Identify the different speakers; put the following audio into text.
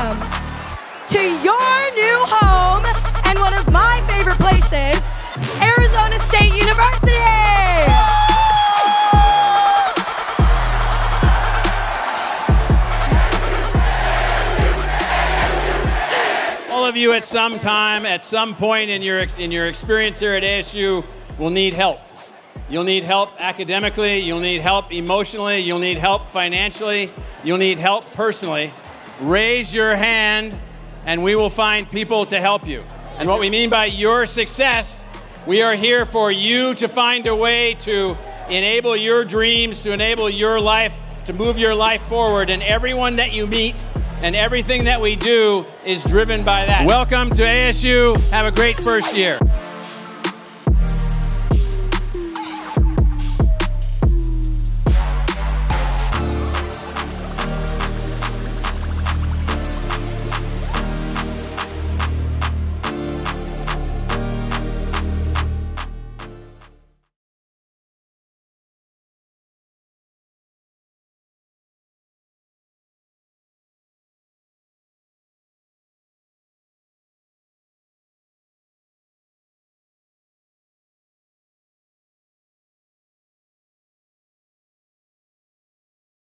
Speaker 1: welcome to your new home and one of my favorite places, Arizona State University.
Speaker 2: All of you at some time, at some point in your, in your experience here at ASU, will need help. You'll need help academically, you'll need help emotionally, you'll need help financially, you'll need help personally. Raise your hand and we will find people to help you. And what we mean by your success, we are here for you to find a way to enable your dreams, to enable your life, to move your life forward. And everyone that you meet and everything that we do is driven by that. Welcome to ASU. Have a great first year.